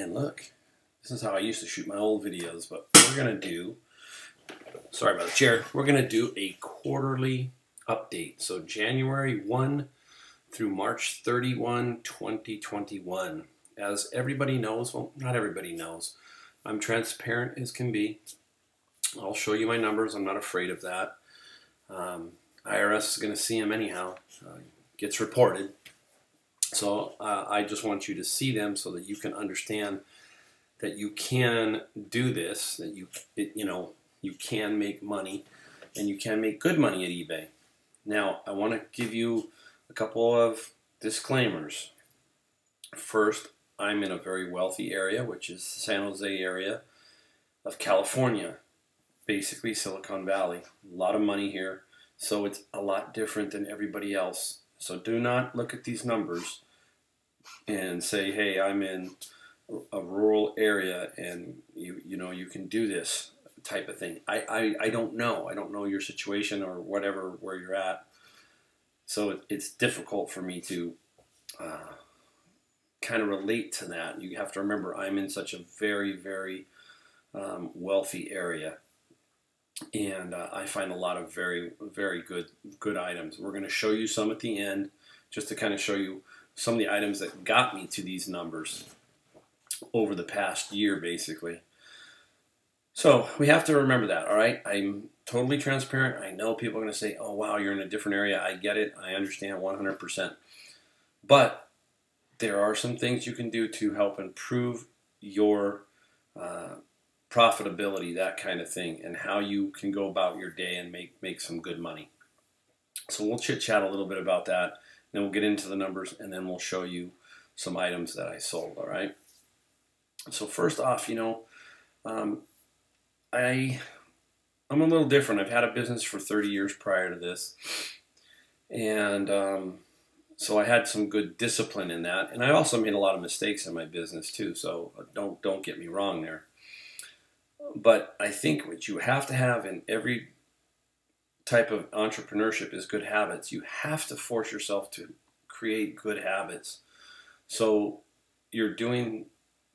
and look this is how I used to shoot my old videos but we're gonna do sorry about the chair we're gonna do a quarterly update. So January 1 through March 31 2021 as everybody knows well not everybody knows I'm transparent as can be. I'll show you my numbers I'm not afraid of that. Um, IRS is going to see them anyhow. Uh, gets reported so uh, I just want you to see them so that you can understand that you can do this, that you it, you know you can make money, and you can make good money at eBay. Now I want to give you a couple of disclaimers. First, I'm in a very wealthy area, which is the San Jose area of California, basically Silicon Valley. A lot of money here, so it's a lot different than everybody else so do not look at these numbers and say, hey, I'm in a rural area and you you know you can do this type of thing. I, I, I don't know. I don't know your situation or whatever where you're at. So it, it's difficult for me to uh, kind of relate to that. You have to remember I'm in such a very, very um, wealthy area and uh, I find a lot of very very good good items. We're going to show you some at the end, just to kind of show you some of the items that got me to these numbers over the past year, basically. So we have to remember that. All right, I'm totally transparent. I know people are going to say, "Oh, wow, you're in a different area." I get it. I understand 100%. But there are some things you can do to help improve your uh, profitability, that kind of thing, and how you can go about your day and make make some good money. So we'll chit chat a little bit about that. Then we'll get into the numbers, and then we'll show you some items that I sold. All right. So first off, you know, um, I I'm a little different. I've had a business for 30 years prior to this, and um, so I had some good discipline in that. And I also made a lot of mistakes in my business too. So don't don't get me wrong there. But I think what you have to have in every type of entrepreneurship is good habits. You have to force yourself to create good habits. So you're doing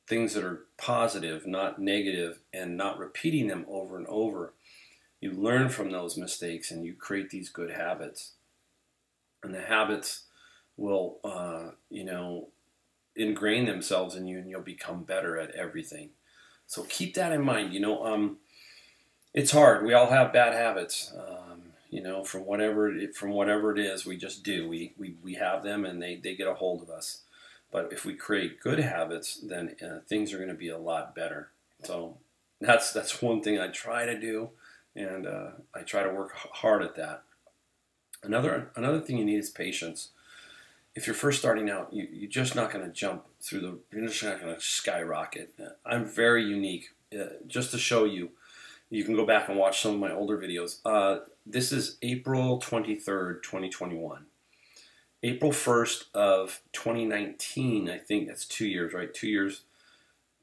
things that are positive, not negative, and not repeating them over and over. You learn from those mistakes and you create these good habits. And the habits will, uh, you know, ingrain themselves in you and you'll become better at everything. So keep that in mind. You know, um, it's hard. We all have bad habits. Um, you know, from whatever it, from whatever it is, we just do. We, we, we have them, and they, they get a hold of us. But if we create good habits, then uh, things are going to be a lot better. So that's that's one thing I try to do, and uh, I try to work hard at that. Another another thing you need is patience if you're first starting out, you, you're just not going to jump through the, you're just not going to skyrocket. I'm very unique. Uh, just to show you, you can go back and watch some of my older videos. Uh, this is April 23rd, 2021. April 1st of 2019, I think that's two years, right? Two years.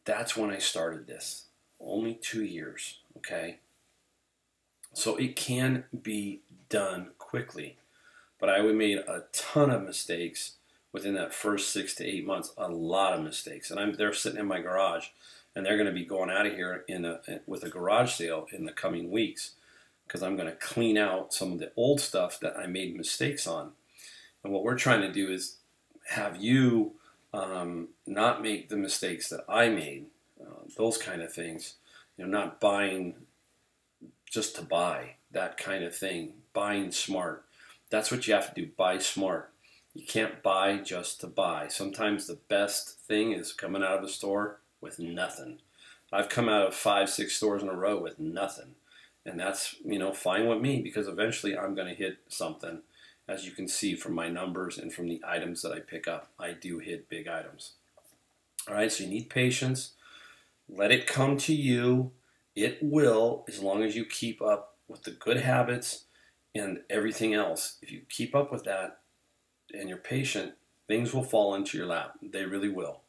That's when I started this. Only two years, okay? So it can be done quickly but I made a ton of mistakes within that first six to eight months. A lot of mistakes, and I'm they're sitting in my garage, and they're going to be going out of here in a, with a garage sale in the coming weeks because I'm going to clean out some of the old stuff that I made mistakes on. And what we're trying to do is have you um, not make the mistakes that I made, uh, those kind of things. You know, not buying just to buy that kind of thing, buying smart that's what you have to do. Buy smart. You can't buy just to buy. Sometimes the best thing is coming out of a store with nothing. I've come out of five, six stores in a row with nothing. And that's, you know, fine with me because eventually I'm going to hit something. As you can see from my numbers and from the items that I pick up, I do hit big items. All right, so you need patience. Let it come to you. It will, as long as you keep up with the good habits and everything else. If you keep up with that and you're patient, things will fall into your lap. They really will.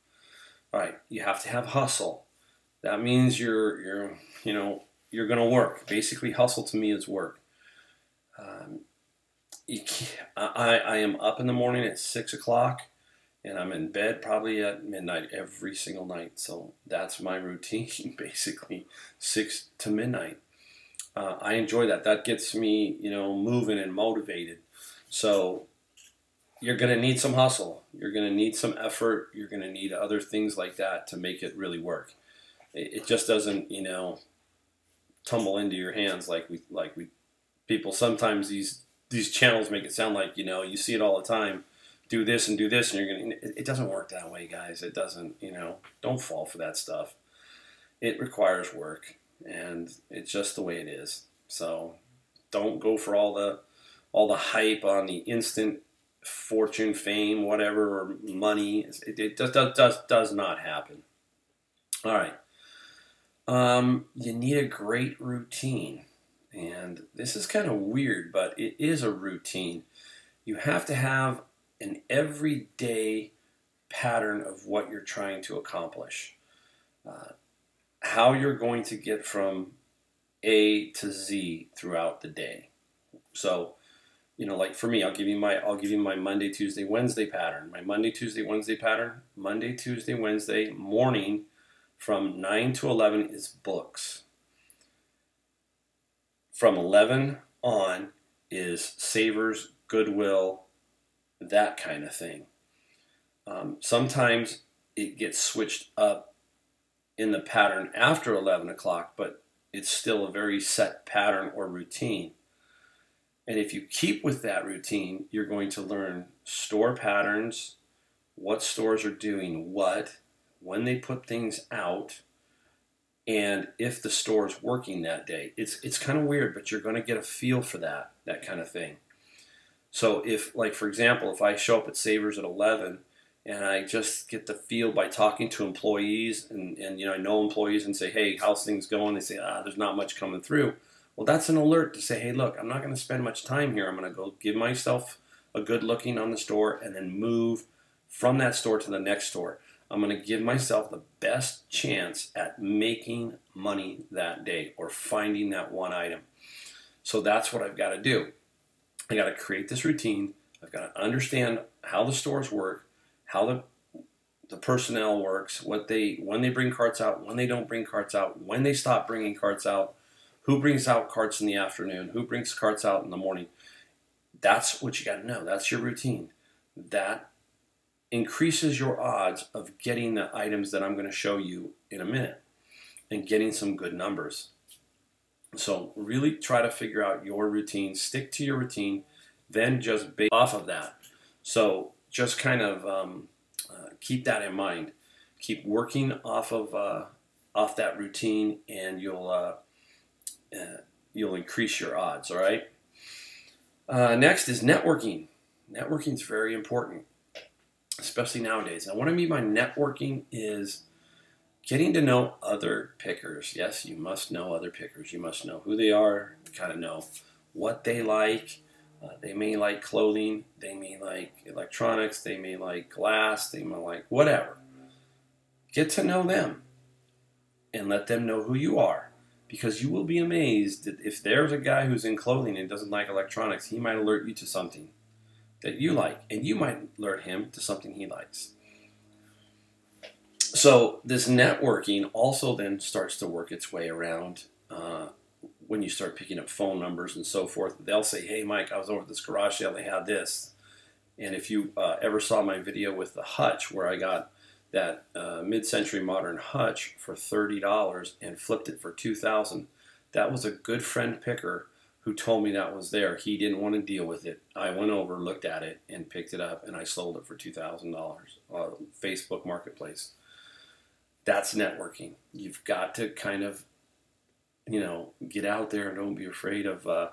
All right, you have to have hustle. That means you're you're you know you're to work. Basically, hustle to me is work. Um, I, I am up in the morning at six o'clock, and I'm in bed probably at midnight every single night. So that's my routine, basically, six to midnight. Uh, I enjoy that. That gets me, you know, moving and motivated. So you're going to need some hustle. You're going to need some effort. You're going to need other things like that to make it really work. It, it just doesn't, you know, tumble into your hands like we like we people sometimes these these channels make it sound like you know you see it all the time do this and do this and you're gonna it doesn't work that way guys it doesn't you know don't fall for that stuff it requires work and it's just the way it is. So don't go for all the all the hype on the instant fortune fame whatever or money. It, it does, does does not happen. All right. Um, you need a great routine. And this is kind of weird but it is a routine. You have to have an everyday pattern of what you're trying to accomplish. Uh, how you're going to get from A to Z throughout the day. So, you know, like for me, I'll give you my I'll give you my Monday, Tuesday, Wednesday pattern. My Monday, Tuesday, Wednesday pattern. Monday, Tuesday, Wednesday morning from 9 to 11 is books. From 11 on is Savers, Goodwill, that kind of thing. Um, sometimes it gets switched up in the pattern after 11 o'clock, but it's still a very set pattern or routine. And if you keep with that routine, you're going to learn store patterns, what stores are doing what, when they put things out, and if the store is working that day. It's it's kind of weird, but you're going to get a feel for that that kind of thing. So if, like for example, if I show up at Savers at 11 and I just get the feel by talking to employees and, and you know I know employees and say, hey, how's things going? They say, ah, there's not much coming through. Well, that's an alert to say, hey, look, I'm not going to spend much time here. I'm going to go give myself a good looking on the store and then move from that store to the next store. I'm going to give myself the best chance at making money that day or finding that one item. So that's what I've got to do. I got to create this routine. I've got to understand how the stores work, how the the personnel works, what they when they bring carts out, when they don't bring carts out, when they stop bringing carts out, who brings out carts in the afternoon, who brings carts out in the morning. That's what you got to know. That's your routine. That increases your odds of getting the items that I'm going to show you in a minute and getting some good numbers. So really try to figure out your routine, stick to your routine, then just base off of that. So just kind of um, uh, keep that in mind. Keep working off of uh, off that routine, and you'll uh, uh you'll increase your odds. All right. Uh, next is networking. Networking is very important, especially nowadays. And what I mean by networking is Getting to know other pickers. Yes, you must know other pickers. You must know who they are, kind of know what they like. Uh, they may like clothing, they may like electronics, they may like glass, they may like whatever. Get to know them and let them know who you are because you will be amazed that if there's a guy who's in clothing and doesn't like electronics, he might alert you to something that you like, and you might alert him to something he likes so this networking also then starts to work its way around uh, when you start picking up phone numbers and so forth. They'll say, "Hey, Mike, I was over at this garage sale. They had this." And if you uh, ever saw my video with the hutch, where I got that uh, mid-century modern hutch for thirty dollars and flipped it for two thousand, that was a good friend picker who told me that was there. He didn't want to deal with it. I went over, looked at it, and picked it up, and I sold it for two thousand dollars. on Facebook Marketplace that's networking. You've got to kind of, you know, get out there and don't be afraid of, uh,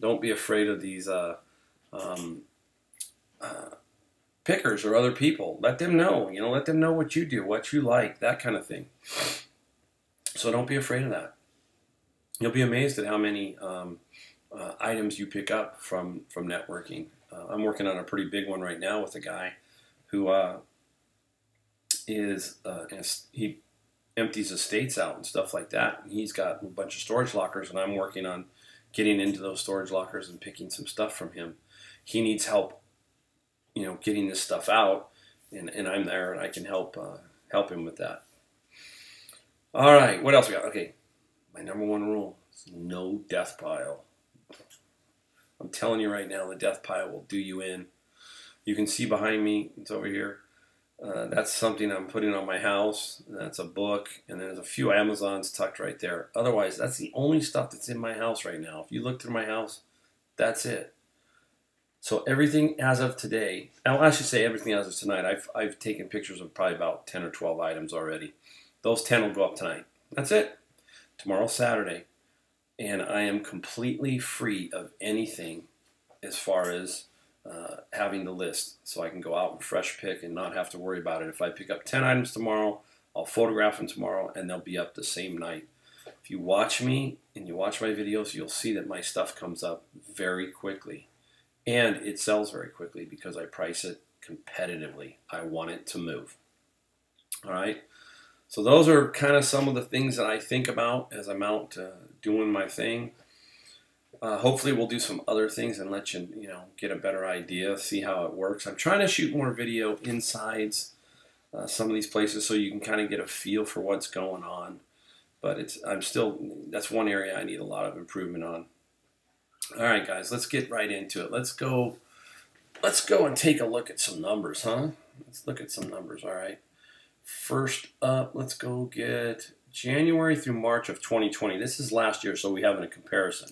don't be afraid of these uh, um, uh, pickers or other people. Let them know, you know, let them know what you do, what you like, that kind of thing. So don't be afraid of that. You'll be amazed at how many um, uh, items you pick up from from networking. Uh, I'm working on a pretty big one right now with a guy who uh, is uh, he empties estates out and stuff like that. And he's got a bunch of storage lockers, and I'm working on getting into those storage lockers and picking some stuff from him. He needs help, you know, getting this stuff out. and, and I'm there and I can help uh, help him with that. All right, what else we got? Okay, my number one rule is no death pile. I'm telling you right now, the death pile will do you in. You can see behind me, it's over here. Uh, that's something I'm putting on my house. That's a book, and then there's a few Amazons tucked right there. Otherwise, that's the only stuff that's in my house right now. If you look through my house, that's it. So everything as of today, I'll actually say everything as of tonight. I've I've taken pictures of probably about ten or twelve items already. Those ten will go up tonight. That's it. Tomorrow, Saturday, and I am completely free of anything as far as uh, having the list so I can go out and fresh pick and not have to worry about it. If I pick up 10 items tomorrow, I'll photograph them tomorrow and they'll be up the same night. If you watch me and you watch my videos, you'll see that my stuff comes up very quickly and it sells very quickly because I price it competitively. I want it to move. All right. So those are kind of some of the things that I think about as I'm out uh, doing my thing. Uh, hopefully, we'll do some other things and let you, you know, get a better idea, see how it works. I'm trying to shoot more video insides uh, some of these places so you can kind of get a feel for what's going on. But it's I'm still that's one area I need a lot of improvement on. All right, guys, let's get right into it. Let's go. Let's go and take a look at some numbers, huh? Let's look at some numbers. All right. First up, let's go get January through March of 2020. This is last year, so we have a comparison.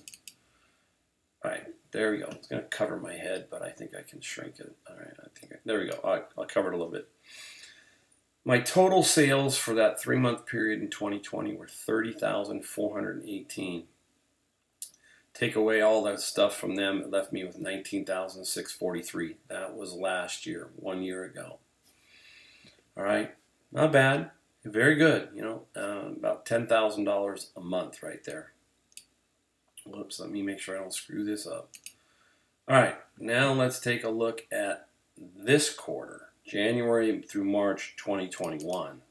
All right, there we go. It's going to cover my head, but I think I can shrink it. All right, I think I, there we go. I'll, I'll cover it a little bit. My total sales for that three month period in 2020 were 30,418. Take away all that stuff from them, it left me with 19,643. That was last year, one year ago. All right, not bad, very good. You know, uh, about $10,000 a month right there. Whoops, let me make sure I don't screw this up. All right, now let's take a look at this quarter, January through March 2021.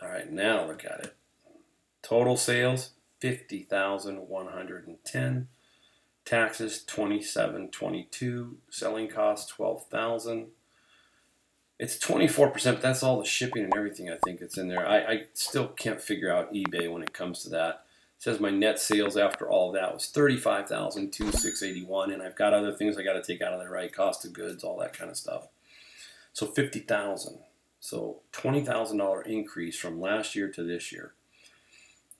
All right, now look at it. Total sales 50,110. Taxes 2722. Selling costs 12,000. It's 24%, but that's all the shipping and everything I think it's in there. I, I still can't figure out eBay when it comes to that says my net sales after all that was 35,2681 and I've got other things I got to take out of there, right? Cost of goods, all that kind of stuff. So 50,000. So $20,000 increase from last year to this year.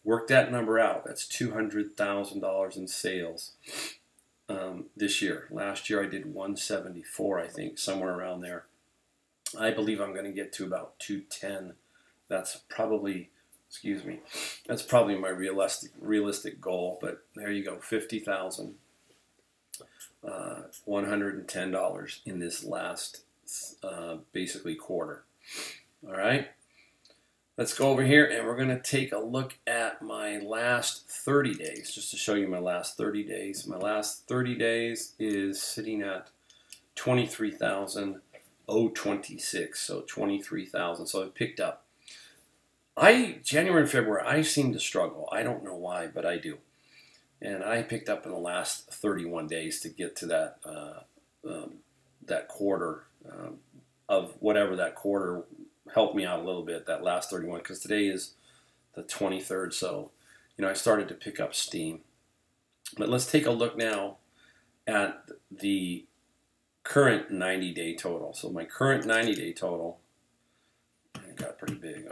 Work that number out. That's $200,000 in sales um, this year. Last year I did 174, I think, somewhere around there. I believe I'm going to get to about 210. That's probably excuse me. That's probably my realistic realistic goal, but there you go, fifty thousand, uh, one hundred and ten dollars in this last uh, basically quarter. All right, let's go over here and we're going to take a look at my last thirty days, just to show you my last thirty days. My last thirty days is sitting at twenty three thousand. 026 so 23,000 so it picked up I January and February I seem to struggle. I don't know why, but I do. And I picked up in the last 31 days to get to that uh, um, that quarter um, of whatever that quarter helped me out a little bit. That last 31 because today is the 23rd, so you know I started to pick up steam. But let's take a look now at the current 90 day total. So my current 90 day total, got pretty big.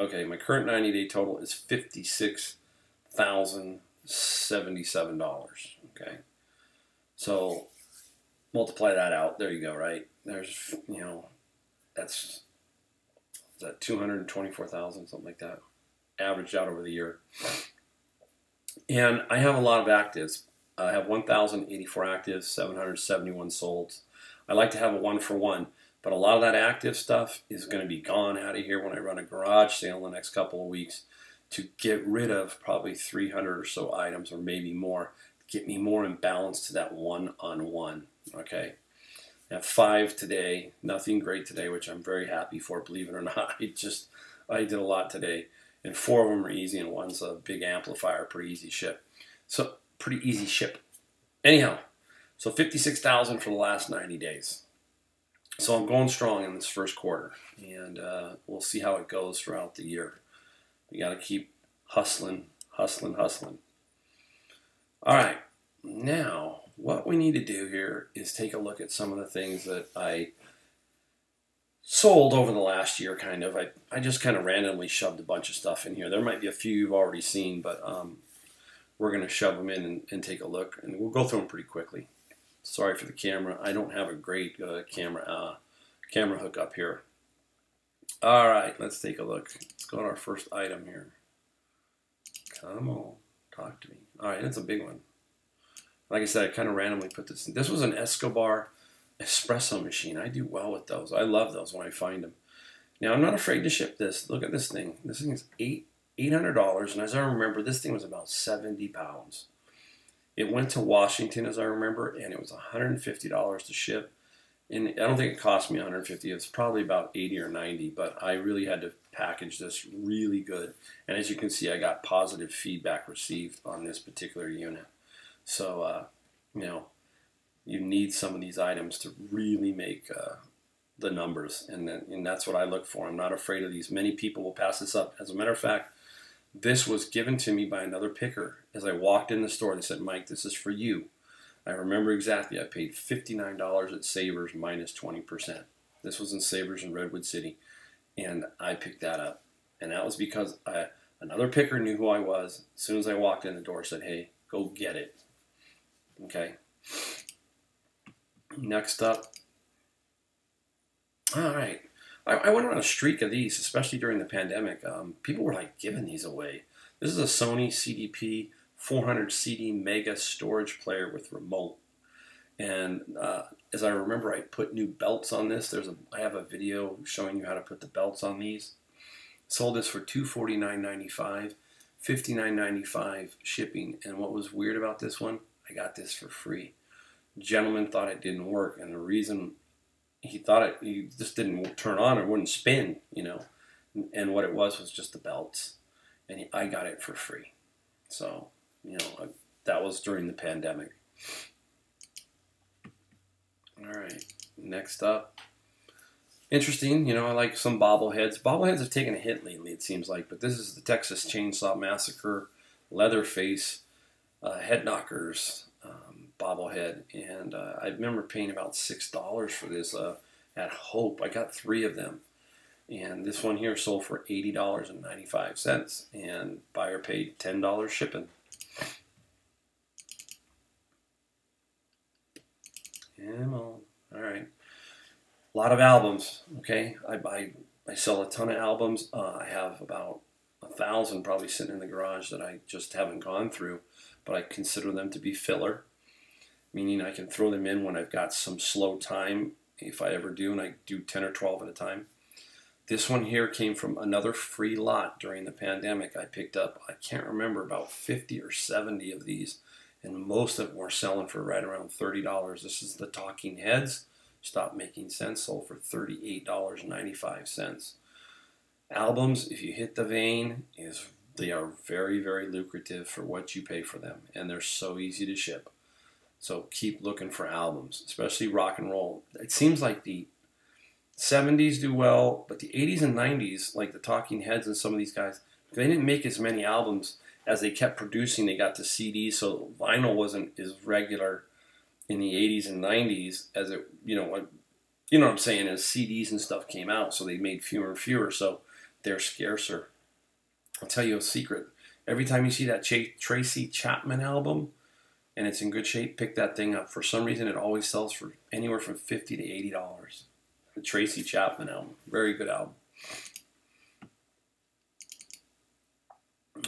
Okay, my current 90 day total is $56,077. Okay, so multiply that out. There you go, right? There's, you know, that's is that 224,000, something like that, averaged out over the year. And I have a lot of actives. I have 1,084 actives, 771 sold. I like to have a one for one. But a lot of that active stuff is going to be gone out of here when I run a garage sale in the next couple of weeks to get rid of probably 300 or so items or maybe more. Get me more in balance to that one on one. Okay. Have five today. Nothing great today, which I'm very happy for, believe it or not. I just, I did a lot today. And four of them are easy, and one's a big amplifier, pretty easy ship. So, pretty easy ship. Anyhow, so 56,000 for the last 90 days. So I'm going strong in this first quarter, and uh, we'll see how it goes throughout the year. We got to keep hustling, hustling, hustling. All right, now what we need to do here is take a look at some of the things that I sold over the last year, kind of. I, I just kind of randomly shoved a bunch of stuff in here. There might be a few you've already seen, but um, we're going to shove them in and, and, take a look, and we'll go through them pretty quickly. Sorry for the camera. I don't have a great uh, camera uh, camera hook up here. All right, let's take a look. Let's go to our first item here. Come on, talk to me. All right, that's a big one. Like I said, I kind of randomly put this in. This was an Expobar espresso machine. I do well with those. I love those when I find them. Now, I'm not afraid to ship this. Look at this thing. This thing is eight $800, and as I remember, this thing was about 70 pounds. It went to Washington, as I remember, and it was $150 to ship. And I don't think it cost me $150. It's probably about 80 or 90, but I really had to package this really good. And as you can see, I got positive feedback received on this particular unit. So, uh, you know, you need some of these items to really make uh, the numbers, and, and that's what I look for. I'm not afraid of these. Many people will pass this up. As a matter of fact, this was given to me by another picker. As I walked in the store, they said, Mike, this is for you. I remember exactly. I paid $59 at Savers minus 20%. This was in Savers in Redwood City. And I picked that up. And that was because I, another picker knew who I was. As soon as I walked in the door, said, hey, go get it. Okay. Next up. All right. I, I, went on a streak of these, especially during the pandemic. Um, people were like giving these away. This is a Sony CDP 400 CD mega storage player with remote. And uh, as I remember, I put new belts on this. There's a I have a video showing you how to put the belts on these. Sold this for $249.95, shipping. And what was weird about this one? I got this for free. Gentleman thought it didn't work, and the reason he thought it he just didn't turn on or wouldn't spin, you know. And what it was was just the belts, and he, I got it for free. So you know I, that was during the pandemic. All right, next up. Interesting, you know, I like some bobbleheads. Bobbleheads have taken a hit lately, it seems like, but this is the Texas Chainsaw Massacre Leatherface uh, Head Knockers bobblehead, and uh, I remember paying about six dollars for this uh, at Hope. I got three of them, and this one here sold for eighty dollars and ninety five cents, and buyer paid ten dollars shipping. All right. A lot of albums. Okay, I I, I sell a ton of albums. Uh, I have about a thousand probably sitting in the garage that I just haven't gone through, but I consider them to be filler meaning I can throw them in when I've got some slow time, if I ever do, and I do 10 or 12 at a time. This one here came from another free lot during the pandemic. I picked up, I can't remember, about 50 or 70 of these, and most of them were selling for right around $30. This is the Talking Heads. Stop Making Sense sold for $38.95. Albums, if you hit the vein, is they are very, very lucrative for what you pay for them, and they're so easy to ship. So keep looking for albums, especially rock and roll. It seems like the 70s do well, but the 80s and 90s, like the Talking Heads and some of these guys, they didn't make as many albums as they kept producing. They got to CDs, so vinyl wasn't as regular in the 80s and 90s as it, you know, what, you know what I'm saying, as CDs and stuff came out, so they made fewer and fewer, so they're scarcer. I'll tell you a secret. Every time you see that Ch- Tracy Chapman album, and it's in good shape, pick that thing up. For some reason, it always sells for anywhere from fifty to eighty dollars. The Tracy Chapman album, very good album.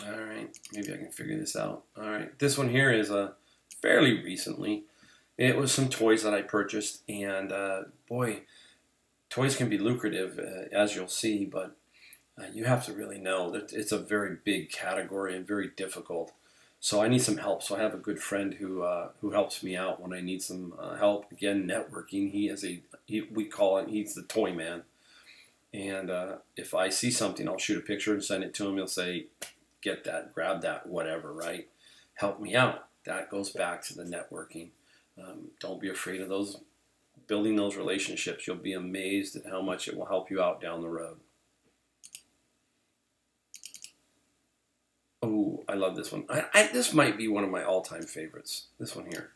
All right, maybe I can figure this out. All right, this one here is a uh, fairly recently. It was some toys that I purchased, and uh, boy, toys can be lucrative, uh, as you'll see, but uh, you have to really know that it's a very big category and very difficult. So I need some help. So I have a good friend who uh, who helps me out when I need some uh, help. Again, networking. He is a he, we call it. He's the toy man. And uh, if I see something, I'll shoot a picture and send it to him. He'll say, "Get that, grab that, whatever." Right? Help me out. That goes back to the networking. Um, don't be afraid of those building those relationships, you'll be amazed at how much it will help you out down the road. Oh, I love this one. I, I, this might be one of my all-time favorites. This one here.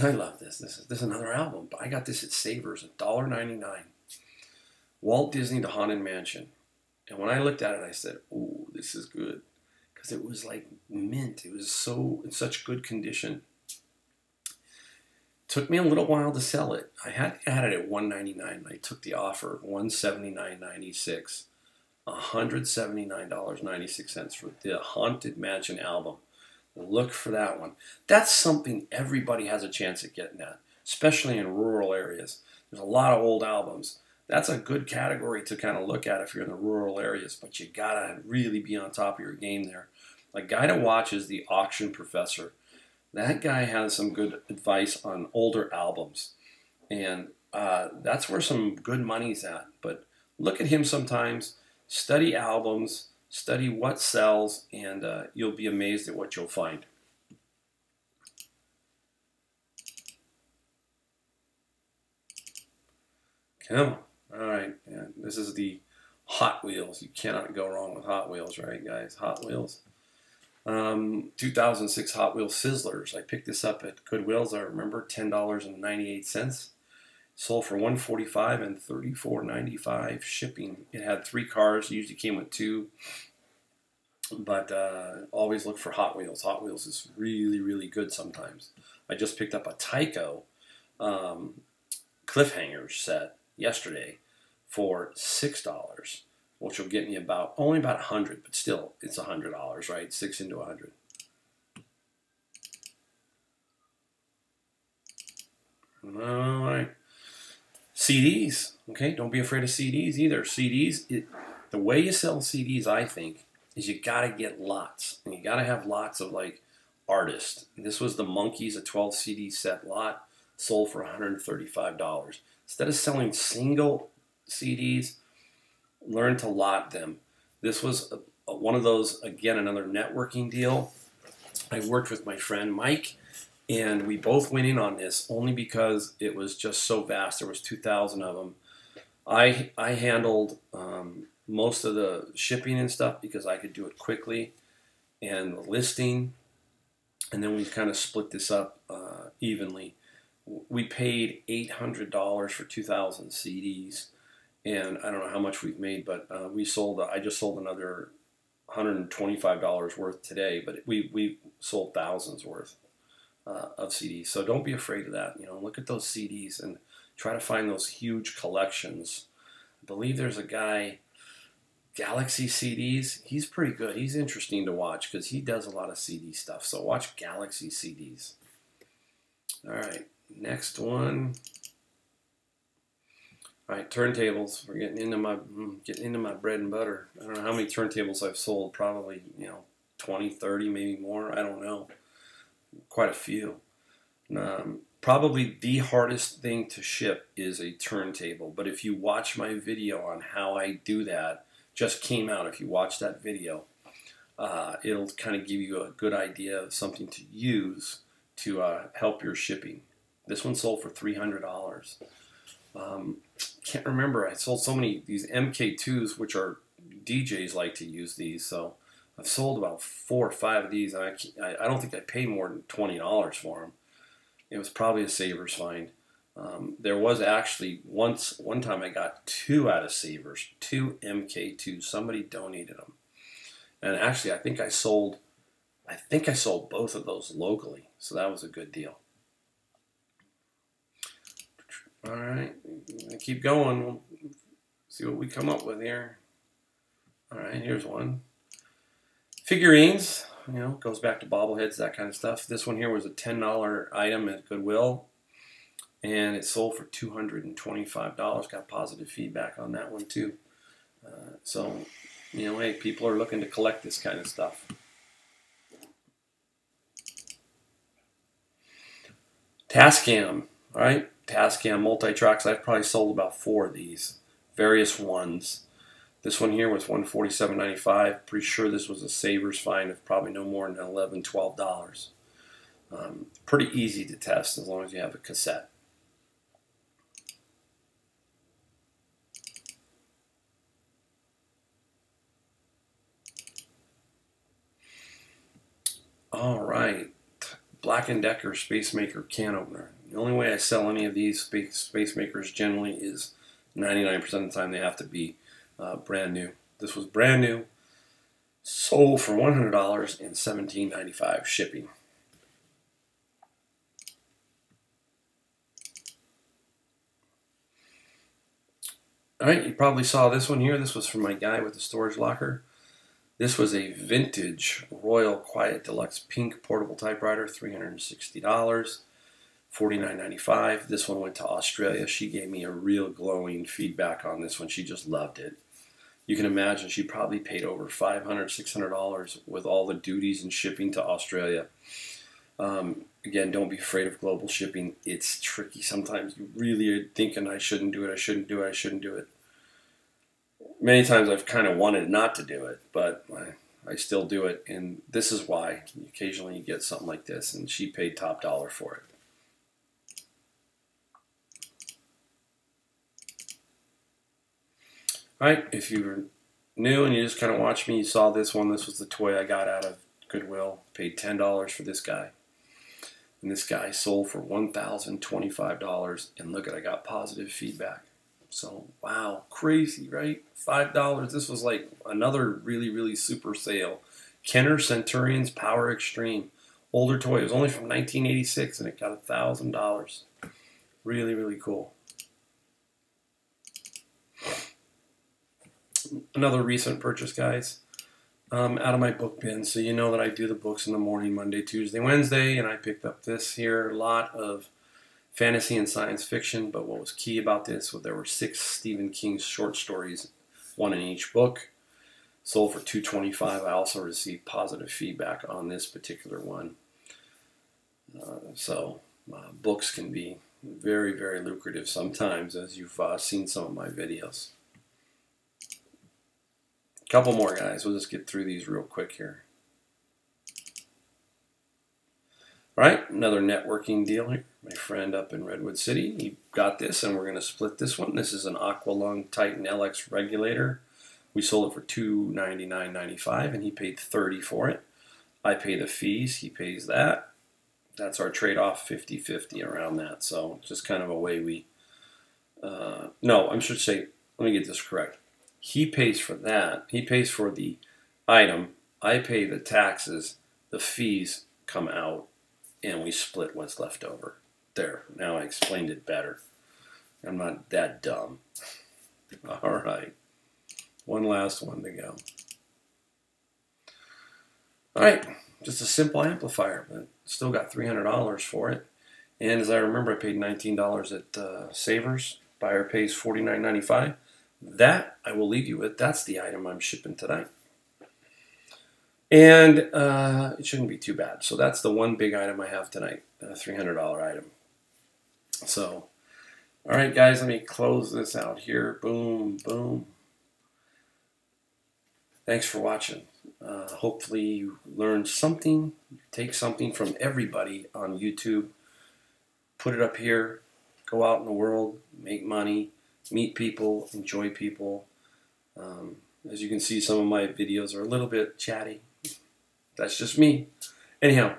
I love this. This is this is another album, but I got this at Savers, $1.99. Walt Disney The Haunted Mansion. And when I looked at it, I said, "Oh, this is good," because it was like mint. It was so in such good condition. Took me a little while to sell it. I had had it at 199. I took the offer, 179.96. $179.96 for the Haunted Mansion album. Look for that one. That's something everybody has a chance at getting at, especially in rural areas. There's a lot of old albums. That's a good category to kind of look at if you're in the rural areas, but you gotta really be on top of your game there. A guy to watch is the Auction Professor. That guy has some good advice on older albums, and uh, that's where some good money's at. But look at him sometimes, study albums, study what sells, and uh, you'll be amazed at what you'll find. Come on. All right. Yeah, this is the Hot Wheels. You cannot go wrong with Hot Wheels, right, guys? Hot Wheels. Um, 2006 Hot Wheels Sizzlers. I picked this up at Goodwill's. I remember $10.98. Sold for 145 and 34.95 shipping. It had three cars. usually came with two. But uh, always look for Hot Wheels. Hot Wheels is really, really good sometimes. I just picked up a Tyco um, cliffhanger set yesterday for six dollars, which will get me about only about a hundred, but still it's a hundred dollars, right? Six into a hundred. All right. CDs, okay? Don't be afraid of CDs either. CDs, it, the way you sell CDs, I think, is you got to get lots, and you got to have lots of like artists. This was the Monkees, a 12 CD set lot, sold for $135. Instead of selling single CDs, learn to lot them. This was a, a, one of those, again, another networking deal. I worked with my friend Mike, and we both went in on this only because it was just so vast. There was 2,000 of them. I, I handled um, most of the shipping and stuff because I could do it quickly and the listing. And then we kind of split this up uh, evenly we paid $800 for 2,000 CDs, and I don't know how much we've made, but uh, we sold. I just sold another $125 worth today, but we we sold thousands worth uh, of CDs. So don't be afraid of that. You know, look at those CDs and try to find those huge collections. I believe there's a guy. Galaxy CDs, he's pretty good. He's interesting to watch because he does a lot of CD stuff. So watch Galaxy CDs. All right. Next one. All right, turntables. We're getting into my mm, getting into my bread and butter. I don't know how many turntables I've sold. Probably you know 20, 30, maybe more. I don't know. Quite a few. Um, probably the hardest thing to ship is a turntable. But if you watch my video on how I do that, just came out. If you watch that video, uh, it'll kind of give you a good idea of something to use to uh, help your shipping. This one sold for three hundred dollars. Um, can't remember. I sold so many these MK2s, which are DJs like to use these. So I've sold about four or five of these. I I don't think I paid more than twenty dollars for them. It was probably a Savers find. Um, there was actually once one time I got two out of Savers, two MK2s. Somebody donated them, and actually I think I sold, I think I sold both of those locally. So that was a good deal. All right, keep going. We'll see what we come up with here. All right, here's one. Figurines, you know, goes back to bobbleheads, that kind of stuff. This one here was a $10 item at Goodwill, and it sold for $225. Got positive feedback on that one, too. Uh, so, you know, hey, people are looking to collect this kind of stuff. Tascam, right? Tascam multi-tracks. I've probably sold about four of these, various ones. This one here was 147.95. Pretty sure this was a Savers find of probably no more than 11, 12 dollars. Um, pretty easy to test as long as you have a cassette. All right, Black & Decker Space Maker can opener. The only way I sell any of these space, space makers generally is 99% of the time they have to be uh, brand new. This was brand new, sold for $100 and $17.95 shipping. All right, you probably saw this one here. This was from my guy with the storage locker. This was a vintage Royal Quiet Deluxe Pink portable typewriter, $360, $49.95. This one went to Australia. She gave me a real glowing feedback on this one. She just loved it. You can imagine she probably paid over $500, $600 with all the duties and shipping to Australia. Um, again, don't be afraid of global shipping. It's tricky. Sometimes you really are thinking, I shouldn't do it, I shouldn't do it, I shouldn't do it. Many times I've kind of wanted not to do it, but I, I still do it. And this is why. Occasionally you get something like this, and she paid top dollar for it. Right, if you're new and you just kind of watch me, you saw this one. This was the toy I got out of Goodwill. Paid $10 for this guy. And this guy sold for $1,025. And look at I got positive feedback. So, wow, crazy, right? $5. This was like another really, really super sale. Kenner Centurion's Power Extreme. Older toy. It was only from 1986 and it got $1,000. Really, really cool. Another recent purchase, guys um, out of my book bin. So you know that I do the books in the morning, Monday, Tuesday, Wednesday, and I picked up this here. A lot of fantasy and science fiction, but what was key about this was there were six Stephen King short stories, one in each book. Sold for 225 I also received positive feedback on this particular one. Uh, so uh, books can be very, very lucrative sometimes, as you've uh, seen some of my videos. Couple more guys. We'll just get through these real quick here. All right, another networking deal here. My friend up in Redwood City, he got this, and we're going to split this one. This is an Aqualung Titan LX regulator. We sold it for $299.95, and he paid 30 for it. I pay the fees, he pays that. That's our trade-off, 50-50 around that. So just kind of a way we, uh, no, I should say, let me get this correct. He pays for that. He pays for the item. I pay the taxes. The fees come out, and we split what's left over. There. Now I explained it better. I'm not that dumb. All right. One last one to go. All right. Just a simple amplifier, but still got $300 for it. And as I remember, I paid $19 at uh, Savers. Buyer pays $49.95. That I will leave you with. That's the item I'm shipping tonight. And uh, it shouldn't be too bad. So that's the one big item I have tonight, a $300 item. So, all right, guys, let me close this out here. Boom, boom. Thanks for watching. Uh, hopefully you learned something, take something from everybody on YouTube, put it up here, go out in the world, make money, meet people, enjoy people. Um, as you can see, some of my videos are a little bit chatty. That's just me. Anyhow,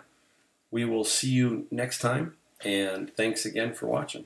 we will see you next time, and thanks again for watching.